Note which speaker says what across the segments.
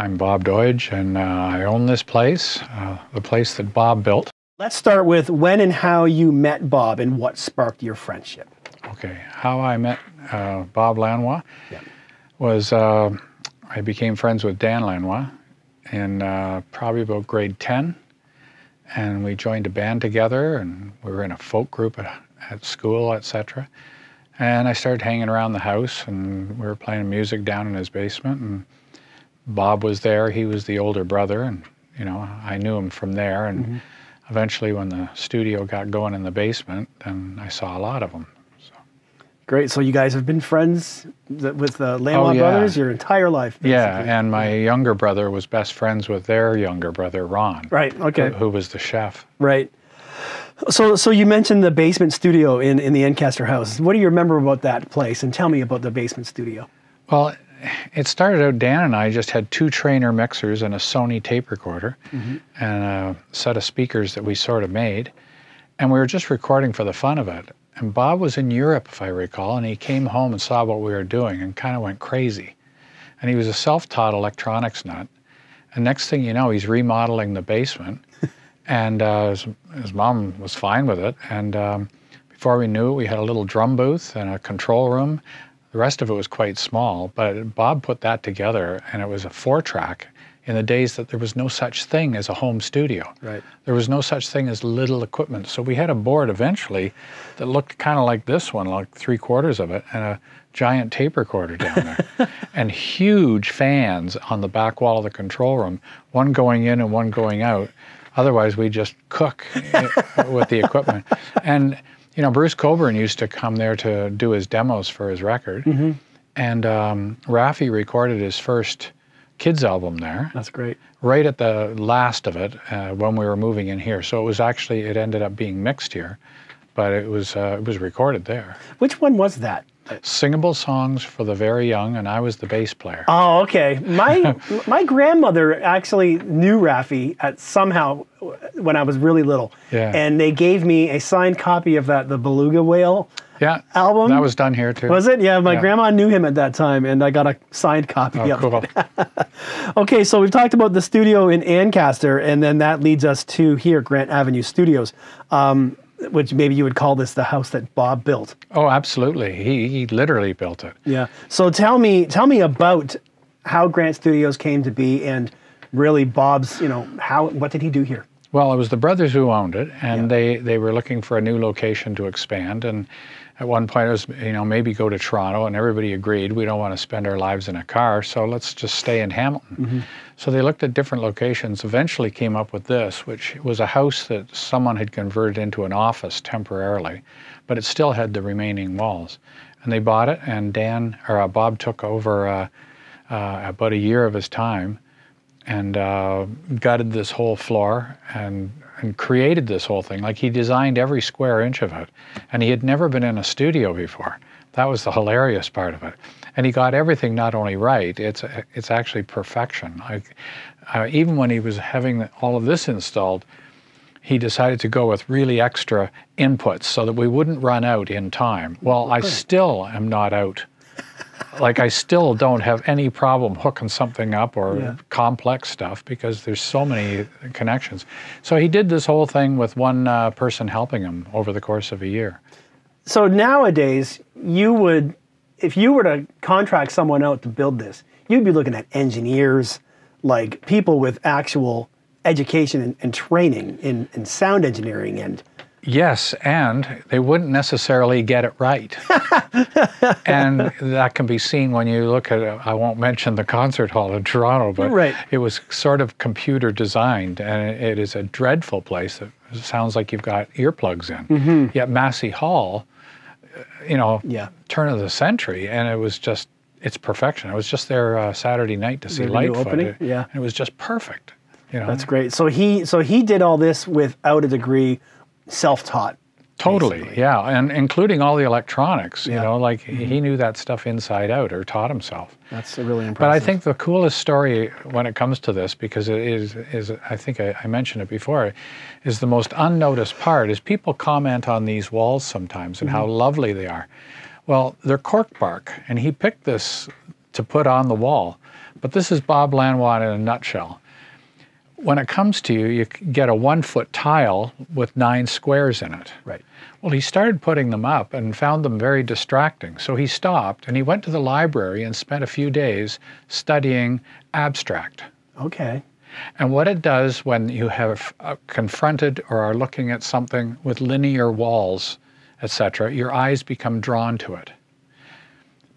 Speaker 1: I'm Bob Doidge, and uh, I own this place, uh, the place that Bob built.
Speaker 2: Let's start with when and how you met Bob and what sparked your friendship.
Speaker 1: Okay, how I met uh, Bob Lanois
Speaker 2: Yeah.
Speaker 1: was uh, I became friends with Dan Lanois in uh, probably about grade 10, and we joined a band together, and we were in a folk group at, at school, etc. And I started hanging around the house, and we were playing music down in his basement, and Bob was there. He was the older brother, and you know I knew him from there. And mm-hmm. eventually, when the studio got going in the basement, then I saw a lot of them. So.
Speaker 2: Great. So you guys have been friends th- with the Lamont
Speaker 1: Oh, yeah.
Speaker 2: brothers your entire life.
Speaker 1: Yeah, and my younger brother was best friends with their younger brother Ron,
Speaker 2: Right. Okay.
Speaker 1: who, who was the chef.
Speaker 2: Right. So, so you mentioned the basement studio in, in the Ancaster house. What do you remember about that place? And tell me about the basement studio.
Speaker 1: Well, it started out Dan and I just had two Traynor mixers and a Sony tape recorder and a set of speakers that we sort of made. And we were just recording for the fun of it. And Bob was in Europe, if I recall, and he came home and saw what we were doing and kind of went crazy. And he was a self taught electronics nut. And next thing you know, he's remodeling the basement. and uh, his, his mom was fine with it. And um, before we knew it, we had a little drum booth and a control room. The rest of it was quite small, but Bob put that together, and it was a four track in the days that there was no such thing as a home studio.
Speaker 2: Right.
Speaker 1: There was no such thing as little equipment. So we had a board eventually that looked kind of like this one, like three quarters of it, and a giant tape recorder down there, and huge fans on the back wall of the control room, one going in and one going out. Otherwise, we just cook with the equipment. And you know, Bruce Cockburn used to come there to do his demos for his record, and um, Raffi recorded his first kids album there
Speaker 2: That's great.
Speaker 1: right at the last of it uh, when we were moving in here. So it was actually it ended up being mixed here, but it was uh, it was recorded there.
Speaker 2: Which one was that?
Speaker 1: Singable songs for the very young, and I was the bass player.
Speaker 2: Oh, okay. My my grandmother actually knew Raffi at somehow when I was really little.
Speaker 1: Yeah.
Speaker 2: And they gave me a signed copy of that, the Beluga Whale
Speaker 1: yeah,
Speaker 2: album.
Speaker 1: that was done here too.
Speaker 2: Was it? Yeah, my
Speaker 1: Yeah.
Speaker 2: grandma knew him at that time, and I got a signed copy
Speaker 1: Oh,
Speaker 2: of
Speaker 1: cool.
Speaker 2: it. Okay, so we've talked about the studio in Ancaster, and then that leads us to here, Grant Avenue Studios, um, which maybe you would call this the house that Bob built.
Speaker 1: Oh, absolutely. He he literally built it.
Speaker 2: Yeah. So tell me, tell me about how Grant Studios came to be, and really Bob's, you know, how what did he do here?
Speaker 1: Well, it was the brothers who owned it, and they, they were looking for a new location to expand. And at one point, it was, you know, maybe go to Toronto, and everybody agreed we don't want to spend our lives in a car, so let's just stay in Hamilton. So they looked at different locations, eventually came up with this, which was a house that someone had converted into an office temporarily, but it still had the remaining walls. And they bought it, and Dan, or uh, Bob took over uh, uh, about a year of his time and uh, gutted this whole floor and and created this whole thing. Like he designed every square inch of it, and he had never been in a studio before. That was the hilarious part of it. And he got everything not only right; it's it's actually perfection. Like uh, even when he was having all of this installed, he decided to go with really extra inputs so that we wouldn't run out in time. Well, I still am not out. Like I still don't have any problem hooking something up or
Speaker 2: Yeah.
Speaker 1: complex stuff because there's so many connections. So he did this whole thing with one uh, person helping him over the course of a year.
Speaker 2: So nowadays, you would, if you were to contract someone out to build this, you'd be looking at engineers, like people with actual education and, and training in, in sound engineering and
Speaker 1: Yes, and they wouldn't necessarily get it right. and that can be seen when you look at, I won't mention the concert hall in Toronto, but
Speaker 2: Right.
Speaker 1: it was sort of computer designed, and it is a dreadful place. It sounds like you've got earplugs in. Yet Massey Hall, you know,
Speaker 2: Mm-hmm. Yeah.
Speaker 1: turn of the century, and it was just, it's perfection. I was just there uh, Saturday night to see
Speaker 2: The
Speaker 1: Lightfoot.
Speaker 2: opening?
Speaker 1: It-
Speaker 2: Yeah.
Speaker 1: and it was just perfect. You know,
Speaker 2: that's great. So he, so he did all this without a degree, self-taught.
Speaker 1: Totally,
Speaker 2: basically.
Speaker 1: yeah, and including all the electronics. You
Speaker 2: Yeah. Mm-hmm.
Speaker 1: know, like he knew that stuff inside out or taught himself.
Speaker 2: That's really impressive.
Speaker 1: But I think the coolest story when it comes to this, because it is, is I think I, I mentioned it before, is the most unnoticed part. Is people comment on these walls sometimes and how
Speaker 2: Mm-hmm.
Speaker 1: lovely they are. Well, they're cork bark, and he picked this to put on the wall. But this is Bob Lanois in a nutshell. When it comes to you, you get a one foot tile with nine squares in it.
Speaker 2: Right.
Speaker 1: Well, he started putting them up and found them very distracting. So he stopped and he went to the library and spent a few days studying abstract.
Speaker 2: Okay.
Speaker 1: And what it does when you have uh, confronted or are looking at something with linear walls, etc., your eyes become drawn to it.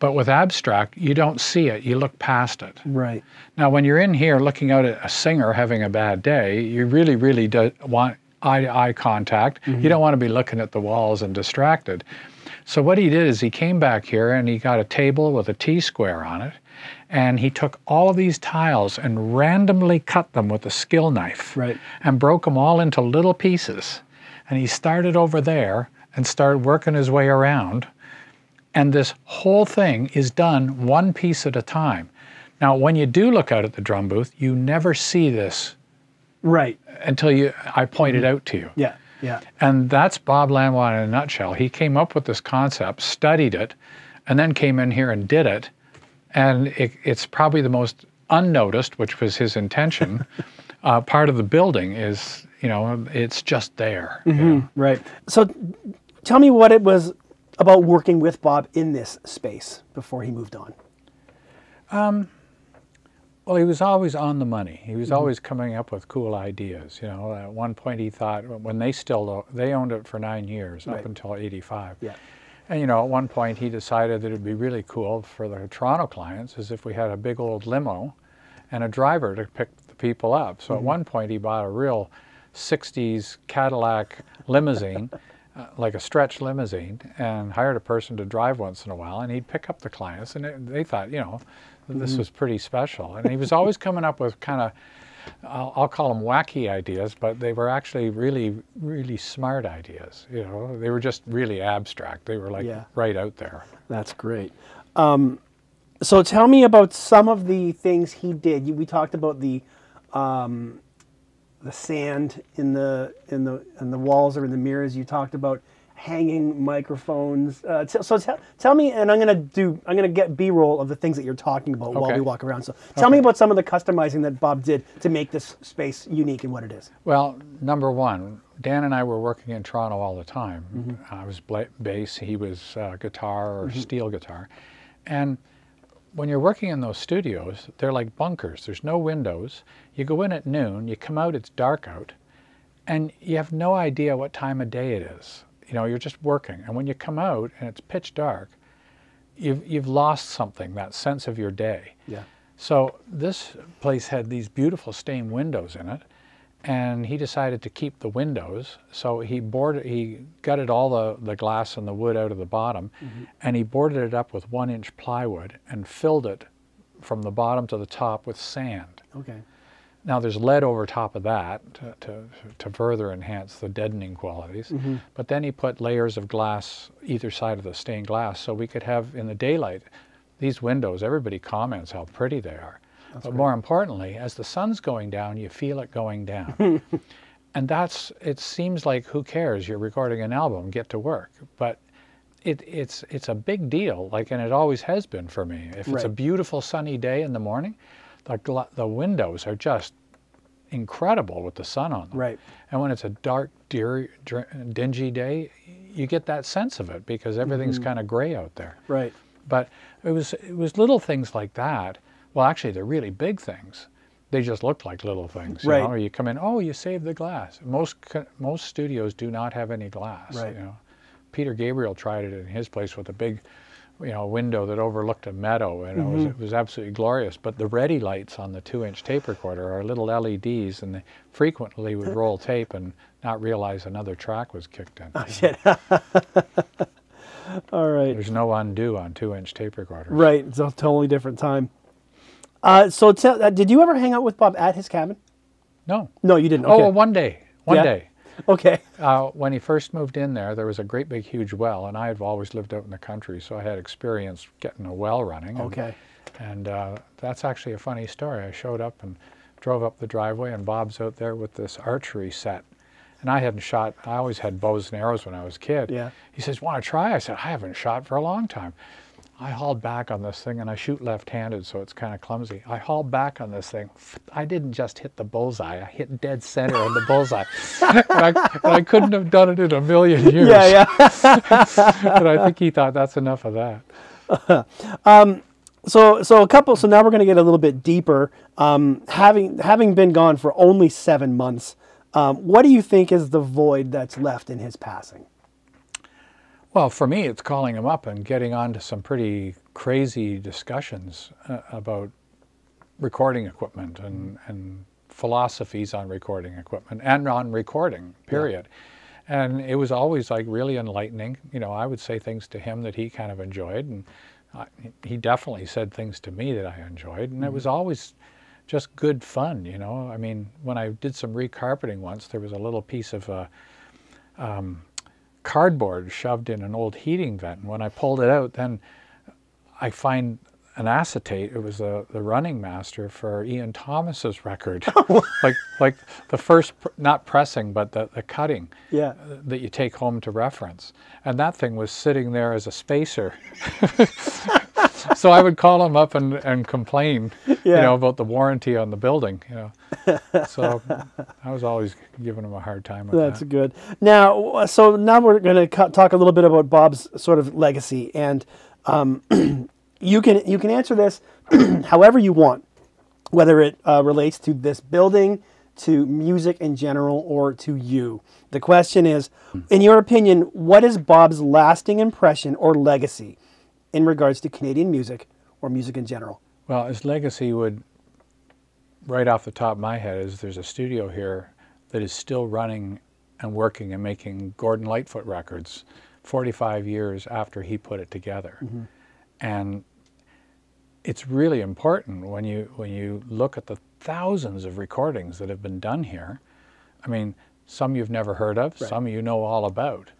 Speaker 1: But with abstract, you don't see it, you look past it.
Speaker 2: Right.
Speaker 1: Now, when you're in here looking out at a singer having a bad day, you really, really do want eye to eye contact. You mm-hmm. don't want to be looking at the walls and distracted. So, what he did is he came back here and he got a table with a T square on it, and he took all of these tiles and randomly cut them with a skill knife
Speaker 2: Right.
Speaker 1: and broke them all into little pieces. And he started over there and started working his way around. And this whole thing is done one piece at a time. Now, when you do look out at the drum booth, you never see this
Speaker 2: Right.
Speaker 1: until you I point it out to you.
Speaker 2: Yeah. Yeah.
Speaker 1: And that's Bob Lanois in a nutshell. He came up with this concept, studied it, and then came in here and did it. And it, it's probably the most unnoticed, which was his intention, uh, part of the building is, you know, it's just there. you know.
Speaker 2: Right. So, tell me what it was about working with Bob in this space before he moved on.
Speaker 1: Um, well, he was always on the money. He was mm-hmm. always coming up with cool ideas. You know, at one point he thought when they still they owned it for nine years
Speaker 2: Right.
Speaker 1: up until '85.
Speaker 2: Yeah.
Speaker 1: And you know, at one point he decided that it'd be really cool for the Toronto clients is if we had a big old limo and a driver to pick the people up. So at mm-hmm. one point he bought a real 60s Cadillac limousine, uh, like a stretch limousine, and hired a person to drive once in a while, and he'd pick up the clients, and it, they thought, you know, this was pretty special. And he was always coming up with kind of I'll, I'll call them wacky ideas, but they were actually really, really smart ideas. You know, they were just really abstract. They were like
Speaker 2: Yeah.
Speaker 1: right out there.
Speaker 2: That's great. Um, so tell me about some of the things he did. We talked about the um, the sand in the in the in the walls or in the mirrors. You talked about hanging microphones. Uh, t- so tell tell me, and I'm gonna do I'm gonna get B-roll of the things that you're talking about while we walk around. So tell me about some of the customizing that Bob did to make this space unique and what it is.
Speaker 1: Well, number one, Dan and I were working in Toronto all the time. I was bla- bass, he was uh, guitar or steel guitar. And when you're working in those studios, they're like bunkers. There's no windows. You go in at noon, you come out, it's dark out, and you have no idea what time of day it is. You know, you're just working. And when you come out and it's pitch dark, you've, you've lost something, that sense of your day.
Speaker 2: Yeah.
Speaker 1: So this place had these beautiful stained windows in it, and he decided to keep the windows. So he boarded, he gutted all the, the glass and the wood out of the bottom, mm-hmm. and he boarded it up with one inch plywood and filled it from the bottom to the top with sand.
Speaker 2: Okay.
Speaker 1: Now there's lead over top of that to, to, to further enhance the deadening qualities. Mm-hmm. But then he put layers of glass either side of the stained glass so we could have in the daylight these windows. Everybody comments how pretty they are. But more importantly, as the sun's going down, you feel it going down. and that's, it seems like who cares? You're recording an album, get to work. But it, it's, it's a big deal, like, and it always has been for me. If it's a beautiful sunny day in the morning, the, the windows are just incredible with the sun on them.
Speaker 2: Right.
Speaker 1: And when it's a dark, dear, dr- dingy day, you get that sense of it because everything's
Speaker 2: Mm-hmm.
Speaker 1: kind of gray out there.
Speaker 2: Right.
Speaker 1: But it was it was little things like that. Well, actually, they're really big things. They just look like little things. You
Speaker 2: Right.
Speaker 1: know? You come in, oh, you saved the glass. Most most studios do not have any glass.
Speaker 2: Right.
Speaker 1: You know, Peter Gabriel tried it in his place with a big, you know, window that overlooked a meadow, and it, was,
Speaker 2: Mm-hmm.
Speaker 1: it was absolutely glorious. But the ready lights on the two-inch tape recorder are little LEDs, and they frequently would roll tape and not realize another track was kicked in.
Speaker 2: Oh shit. All right.
Speaker 1: There's no undo on two-inch tape recorders.
Speaker 2: Right, it's a totally different time. Uh, so, tell, uh, did you ever hang out with Bob at his cabin?
Speaker 1: No.
Speaker 2: No, you didn't.
Speaker 1: Oh,
Speaker 2: Okay.
Speaker 1: well, one day. One
Speaker 2: Yeah.
Speaker 1: day.
Speaker 2: okay.
Speaker 1: Uh, when he first moved in there, there was a great big huge well, and I had always lived out in the country, so I had experience getting a well running. and-
Speaker 2: Okay.
Speaker 1: And uh, that's actually a funny story. I showed up and drove up the driveway, and Bob's out there with this archery set. And I hadn't shot, I always had bows and arrows when I was a kid.
Speaker 2: Yeah.
Speaker 1: He says, Want to try? I said, I haven't shot for a long time. I hauled back on this thing and I shoot left-handed, so it's kind of clumsy. I hauled back on this thing. I didn't just hit the bullseye. I hit dead center on the bullseye. and, I, and I couldn't have done it in a million years.
Speaker 2: Yeah, yeah.
Speaker 1: but I think he thought that's enough of that.
Speaker 2: so so a couple so now we're going to get a little bit deeper um, having having been gone for only seven months um, what do you think is the void that's left in his passing
Speaker 1: Well, for me, it's calling him up and getting on to some pretty crazy discussions uh, about recording equipment and, and philosophies on recording equipment and on recording, period. And it was always like really enlightening. You know, I would say things to him that he kind of enjoyed, and uh, he definitely said things to me that I enjoyed. And it was always just good fun, you know. I mean, when I did some recarpeting once, there was a little piece of uh, cardboard shoved in an old heating vent. And when I pulled it out, then I find an acetate. It was the the running master for Ian Thomas's record, like like the first pr- not pressing, but the, the cutting
Speaker 2: yeah
Speaker 1: that you take home to reference. And that thing was sitting there as a spacer. so I would call him up and, and complain, you know, about the warranty on the building, you know. So I was always giving him a hard time with that.
Speaker 2: That's
Speaker 1: that.
Speaker 2: good. Now, so now we're going to talk a little bit about Bob's sort of legacy, and um, you can you can answer this however you want, whether it uh, relates to this building, to music in general, or to you. The question is, in your opinion, what is Bob's lasting impression or legacy in regards to Canadian music or music in general?
Speaker 1: Well, his legacy would, right off the top of my head, is there's a studio here that is still running and working and making Gordon Lightfoot records 45 years after he put it together. Mm-hmm. And it's really important when you when you look at the thousands of recordings that have been done here. I mean, some you've never heard of, some you know all about,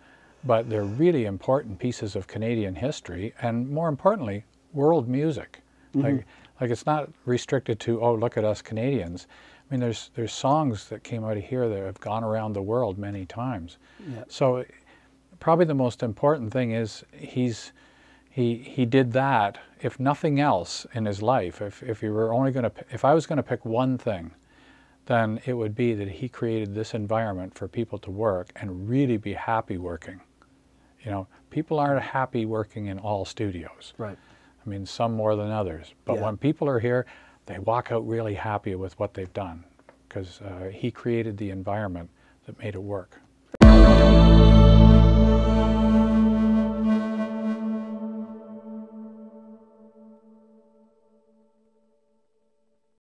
Speaker 1: but they're really important pieces of Canadian history and more importantly, world music. Mm-hmm. Like like it's not restricted to oh look at us Canadians. I mean there's there's songs that came out of here that have gone around the world many times.
Speaker 2: Yeah.
Speaker 1: So probably the most important thing is he's he he did that if nothing else in his life if if you were only going to if I was going to pick one thing then it would be that he created this environment for people to work and really be happy working you know people aren't happy working in all studios
Speaker 2: Right.
Speaker 1: I mean some more than others but
Speaker 2: Yeah.
Speaker 1: when people are here they walk out really happy with what they've done because uh, he created the environment that made it work